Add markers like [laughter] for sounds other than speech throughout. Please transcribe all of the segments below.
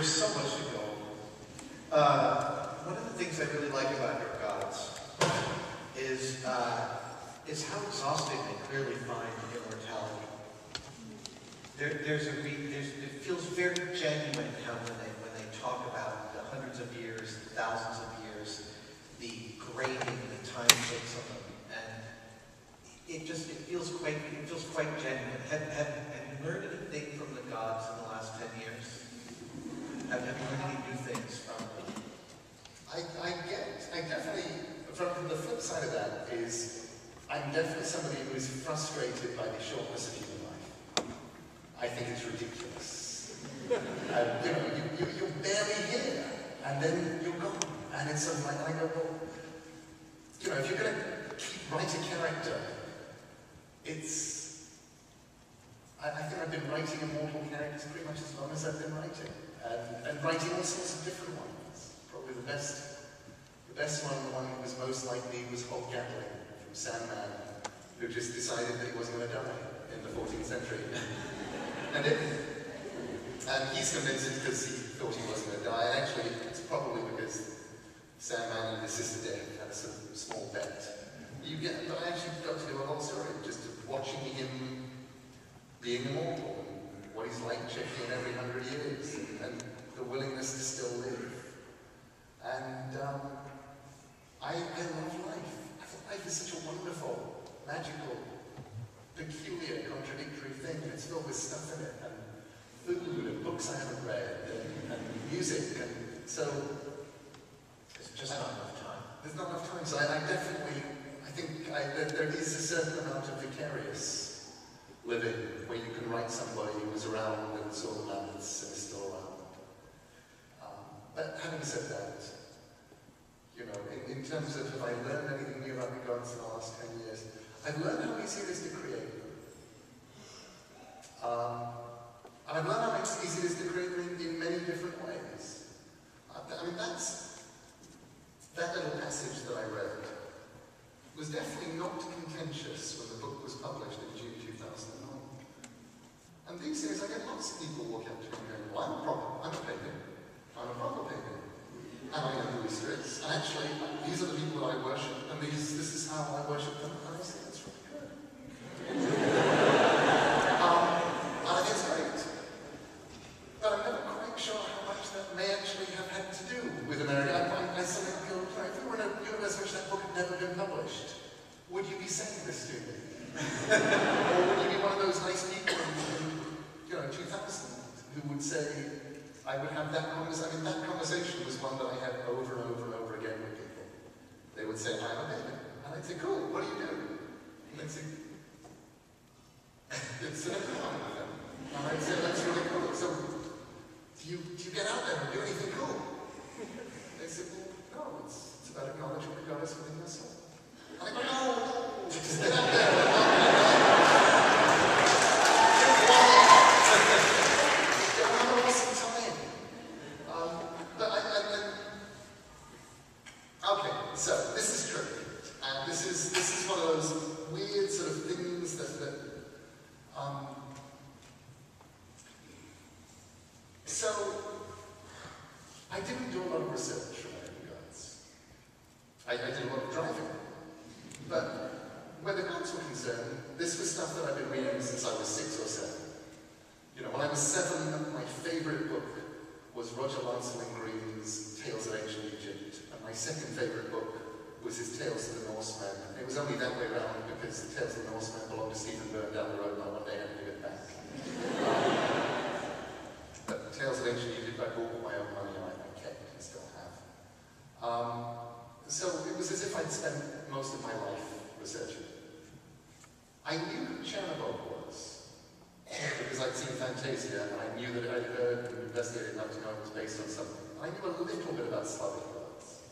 There's so much to go. Uh, one of the things I really like about your gods is uh, is how exhausting they clearly find immortality. There, there's a re, there's, it feels very genuine how when they when they talk about the hundreds of years, the thousands of years, the grading the time takes on them, and it just it feels quite it feels quite genuine. Have, have, have you learned anything from the gods in the last ten years? Have, have you any new things from them? I, I get, I definitely, from the flip side of that is, I'm definitely somebody who is frustrated by the shortness of human life. I think it's ridiculous. [laughs] um, you know, you, you, you're barely here, and then you're gone. And it's sort of like, I go, well, you know, if you're going to keep writing character, it's, I, I think I've been writing immortal characters pretty much as long as I've been writing. And, and writing all sorts of different ones. Probably the best, the best one, the one who was most like me, was Hob Gadling from Sandman, who just decided that he wasn't going to die in the 14th century. [laughs] and it, and he's convinced it because he thought he wasn't going to die. And actually, it's probably because Sandman and his sister Death had some small bet. You get, but I actually got to do a whole story just of watching him being immortal what he's like checking in every hundred years and the willingness to still live. And um, I, I love life. I think life is such a wonderful, magical, peculiar, contradictory thing. And it's filled with stuff in it, and food, and books I haven't read, and, and music. And so It's just not enough time. there's not enough time. So I, I definitely, I think I, there, there is a certain amount of vicarious living where you can write somebody who was around and saw the planets and is still around. Um, but having said that, you know, in, in terms of have I learned anything new about the gods in the last 10 years, I've learned how easy it is to create them. Um, and I've learned how easy it is to create them in, in many different ways. I, I mean, that's, that little passage that I read was definitely not contentious when the book was published in June 2009. And these days I get lots of people walk up to me going, well, I'm a proper, I'm a pagan. I'm a proper pagan. And I know who Easter is. And actually, these are the people that I worship, and these, this is how I worship them. And I say, that's really good. um, and I think it's great. But I'm never quite sure how much that may actually have had to do with America. I, I, I suddenly go, if we were in a universe in which that book had never been published, would you be saying this to me? or would you be one of those nice people in, in you know, 2000 who would say, I would have that conversation. I mean, that conversation was one that I had over and over and over again with people. They would say, I'm a pagan. And I'd say, cool, what do you do? And they'd say, it's an economic with them. And I'd say, that's really cool. So, do you, do you get out there and do anything cool? They said, well, no, it's, it's about acknowledging the God is within your soul. And I go, no, no, [laughs] just get out there. Get one of us in time. Um, but I, I, I, okay, so this is true. And this is, this is one of those weird sort of things that, that um, so I didn't do a lot of research for American Gods. I, I did a lot of driving. But where the gods were concerned, this was stuff that I've been reading since I was six or seven. Was seven, my favorite book was Roger Lancelyn Green's Tales of Ancient Egypt, and my second favorite book was his Tales of the Norsemen. It was only that way around because the Tales of the Norsemen belonged to Stephen Byrne down the road, and one day had to it back. But Tales of Ancient Egypt I bought with my own money, and I, I kept and still have. Um, so it was as if I'd spent most of my life researching. I knew who Czernobog was because I'd seen Fantasia and I knew that I'd heard and investigated enough to know it was based on something. I knew a little bit about Slavic gods,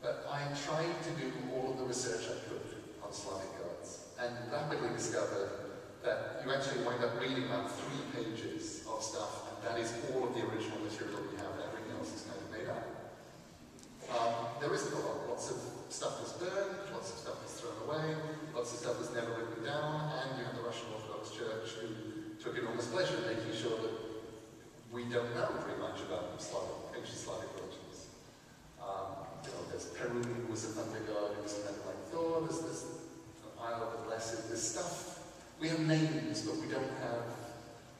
but I tried to do all of the research I could on Slavic gods and rapidly discovered that you actually wind up reading about three pages of stuff and that is all of the original material we have. Everything else is kind of made up. Um, there isn't a lot. Lots of stuff was burned, lots of stuff was thrown away, lots of stuff was never written down, and you have the Russian Orthodox Church who took enormous pleasure in making sure that we don't know very much about Slavic, ancient Slavic religions. Um, you know, there's Perun, who was a thunder god, who was of like Thor, there's this Isle of the Blessed, there's stuff. We have names, but we don't have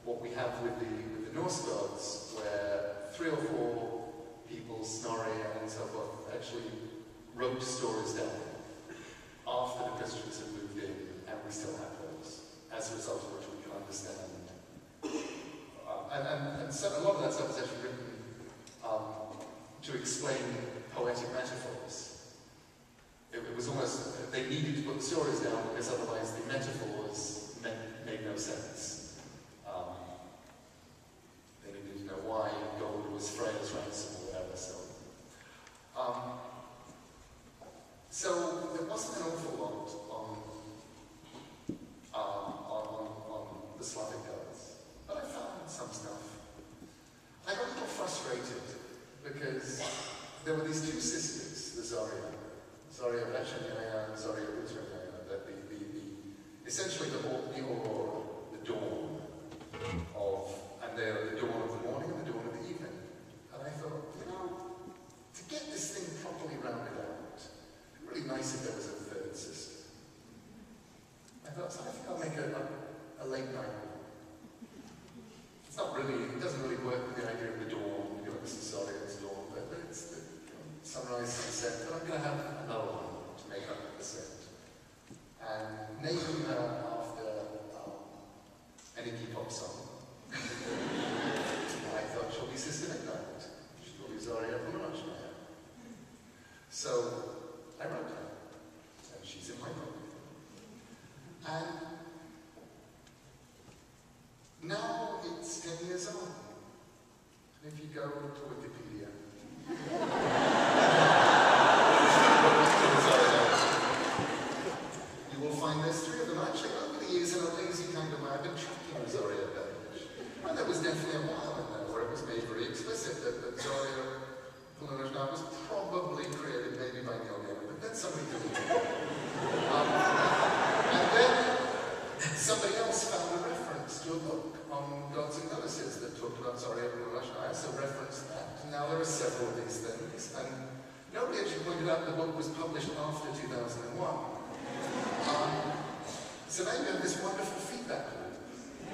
what we have with the, with the Norse gods, where three or four people, Snorri and so forth, actually wrote stories down after the Christians had moved in, and we still have those, as a result of which we can understand. Uh, so a lot of that stuff is actually written um, to explain poetic metaphors. It, it was almost, they needed to put the stories down because otherwise the metaphors meant, made no sense. Um, they needed to know why gold was Freya's ransom or whatever, so. Um, so there wasn't an awful lot on, um, on, on, on the Slavic gods, but I found some stuff. I got a little frustrated because there were these two sisters, the Zoria, Zorya Vechernyaya and Zorya Utrennyaya, that the, the, the, essentially the, the aurora, the dawn of, and they're the dawn of the morning and the dawn of the evening. And I thought, you know, to get this thing properly rounded out, it'd be really nice if there was a third sister. I thought, so I think I'll make a, a, a late night one. It's not really, it doesn't really work with the idea of the dawn, you know, this is Zodiac's dawn, but, but it's the you know, sunrise, sunset, but I'm going to have another one to make up for the set. And naming her after um, an Iggy Pop song. I thought she'll be Sister Midnight. She'll be Zorya Polunochnaya. So I wrote her, and she's in my book. And now it's 10 years on. And if you go to Wikipedia, [laughs] you will find there's three of them. Actually, over the years, in a lazy kind of way, I've been tracking Zorya page. And there was definitely a while in there where it was made very explicit that, that Zorya Polunochnaya was probably created maybe by Neil Gaiman, but then somebody deleted it. Um, and then somebody else found a reference to a book on gods and goddesses that talked about Zorya Polunochnaya, so referenced that. Now there are several of these things, and nobody actually pointed out the book was published after 2001. Um, so have this wonderful feedback loop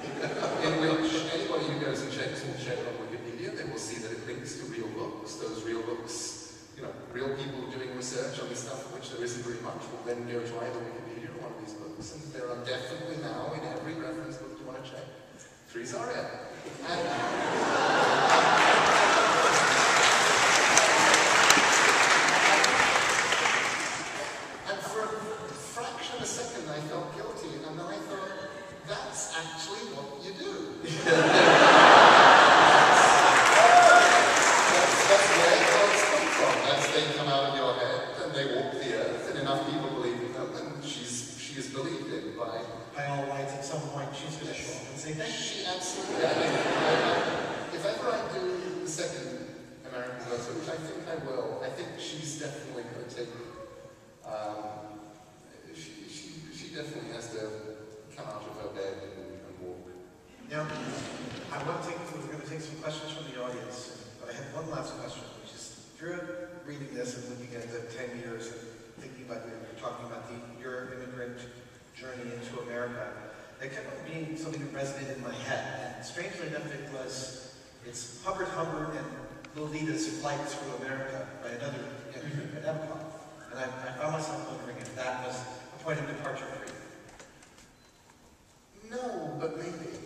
[laughs] in which anybody who goes and checks will check on Wikipedia, they will see that it links to real books. Those real books, you know, real people doing research on this stuff, which there isn't very much, will then go to either Wikipedia or one of these books. And there are definitely now, in every reference book you want to check, three Zarya. And And for a fraction of a second, I felt guilty, and then I thought, that's actually what you do. that's, that's where gods come from. That's they come out of your head, and they walk the earth, and enough people believe in them, and she's, she is believed in by... By all rights, at some point, she's going to show up and say, thank you. She absolutely... If ever I do the second American Gods, which I think I will, I think she's definitely going to take um, she, she, she definitely has to come out of her bed and, and walk. Now, I want to take, we're going to take some questions from the audience, but I have one last question, which is, through reading this and looking at the 10 years and thinking about, you're talking about the, your immigrant journey into America, it kept on being something that resonated in my head. And strangely enough, it was, it's Humbert Humbert and Lolita's Flight Through America by another immigrant mm-hmm. at Nabokov. And I, I found myself wondering if that was a point of departure for you. No, but maybe.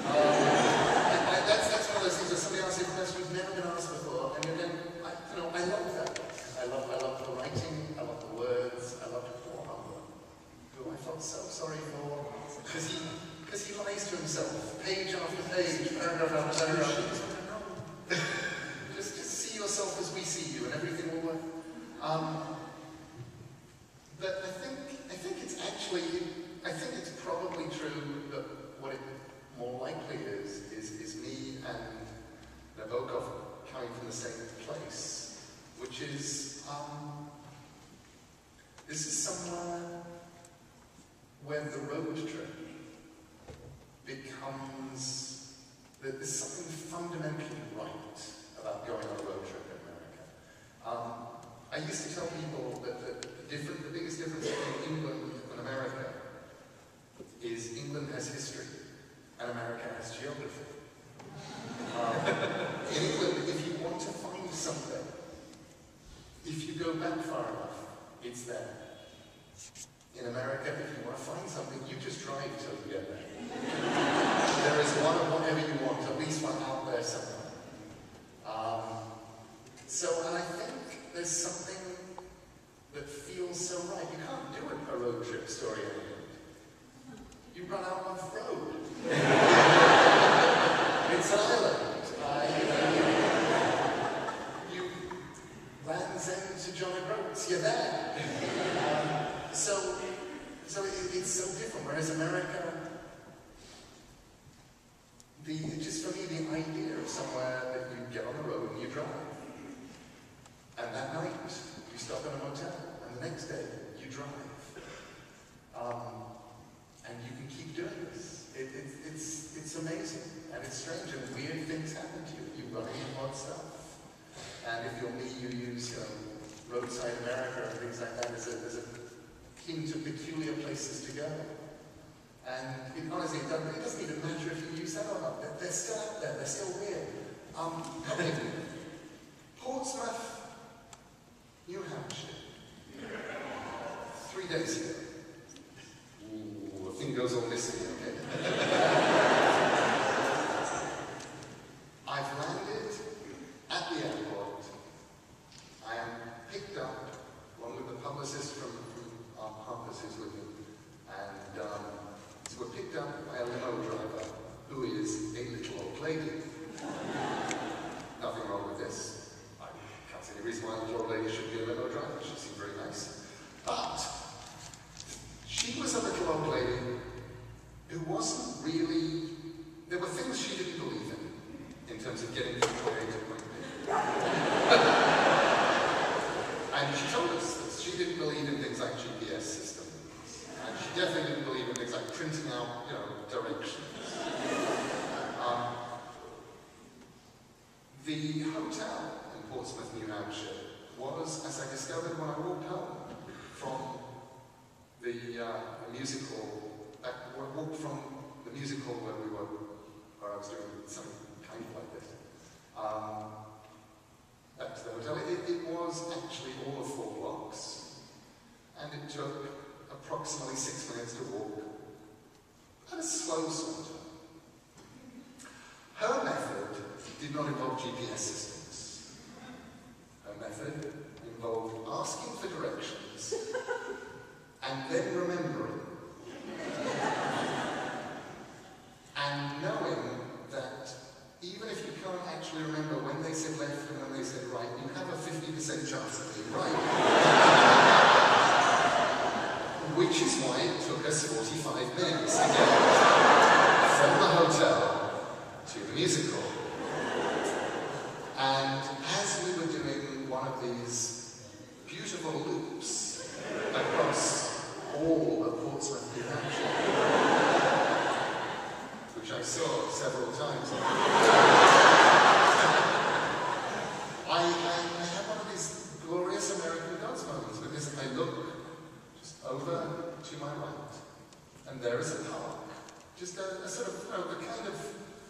Um, I, I, that's, that's one of those things that somebody asks you a question you've never been asked before, and then, I, you know, I love that book. I love, I love the writing, I love the words, I love poor Humbert, who I felt so sorry for, because he, because he page after page, paragraph after paragraph. Just [laughs] just, just see yourself as we see you, and everything will work. Um, that there's something fundamentally right about going on a road trip in America. Um, I used to tell people that, the, the biggest difference between England and America is England has history and America has geography. Um, in England, if you want to find something, if you go back far enough, it's there. In America, if you want to find something, you just drive until you get there there is one of whatever you want, at least one out there somewhere. Um, so, and I think there's something that feels so right. You can't do a road trip story. You run out the road. [laughs] it's an island. Uh, you, know, you Land's to John O'Groats, you're there. Um, so, so it, it's so different. Whereas America, the just for me, the idea of somewhere that you get on the road and you drive, and that night you stop in a motel, and the next day you drive, um, and you can keep doing this. It, it, it's it's amazing and it's strange and weird things happen to you. You run into odd stuff, and if you're me, you use you know, roadside America and things like that as a, as a hint of peculiar places to go. And it, honestly, it doesn't, it doesn't even matter if that or not. They're, they're still out there. They're still weird. Um. Portsmouth, New Hampshire. Three days ago. Ooh, a thing goes on missing, okay? I've landed at the airport. I am picked up, along with the publicist from, from our Harper's who's with me, and um, so we're picked up by a limo driver who is a little old lady. Nothing wrong with this. I can't see any reason why a little old lady should be a limo driver. She seemed very nice. But she was a little old lady who wasn't really. There were things she didn't believe in, in terms of getting from point A to point B. and she told us that she didn't believe in things like GPS systems. And she definitely didn't believe in things like printing out, you know, directions. [laughs] Um, the hotel in Portsmouth, New Hampshire, was, as I discovered when I walked home from the uh, musical, back, walked from the musical where we were, where I was doing something kind of like this, um, back to the hotel. It, it was actually all of four blocks, and it took approximately six minutes to walk at a slow saunter. Her method did not involve GPS systems. Her method involved asking for directions [laughs] and then remembering. [laughs] and knowing that even if you can't actually remember when they said left and when they said right, you have a 50% chance of being right. [laughs] Which is why it took us 45 minutes to get from the hotel to the musical. And as we were doing one of these beautiful loops across all of Portsmouth, Hampshire, which I saw several times. I, I, I had one of these glorious American Gods moments because I look just over to my right, and there is a park. Just a, a sort of, you know, the kind of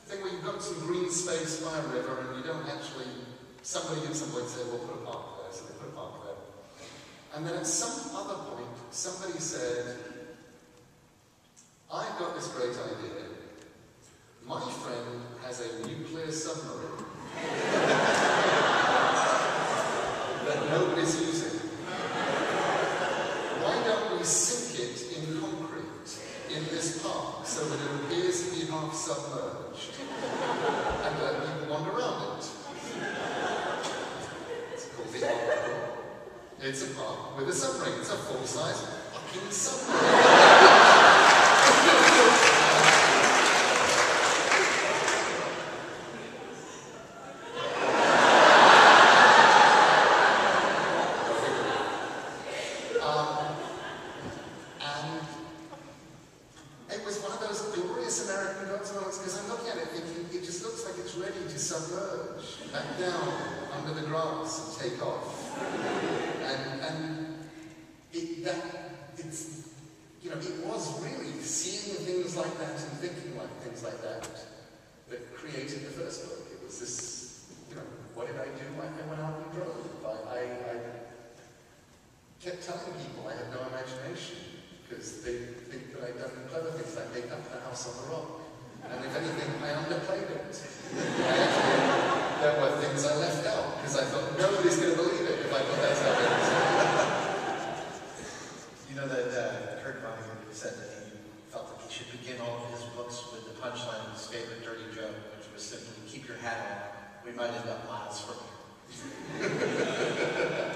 thing where you've got some green space by a river and you don't actually, somebody at some point said, we'll put a park there, so they put a park there. And then at some other point, somebody said, I've got this great idea. My friend has a nuclear submarine [laughs] that nobody's using. Why don't we sink it in concrete in this park so that it appears to be half submerged uh, [laughs] and uh, let people wander around it? It's called the Albacore. It's a park with a submarine. It's a full-size fucking submarine. back down under the grass and take off. and and it, that, it's, you know, it was really seeing things like that and thinking like things like that that created the first book. It was this, you know, what did I do? I went out and drove. I, I, I kept telling people I had no imagination because they think that I've done clever things like make up the house on the rock. And if anything, I underplayed it. [laughs] There were things I left out because I thought nobody's going to believe it if I put that stuff in. [laughs] You know that uh, Kurt Vonnegut said that he felt that he should begin all of his books with the punchline of his favorite dirty joke, which was simply, keep your hat on, we might end up miles from here. [laughs]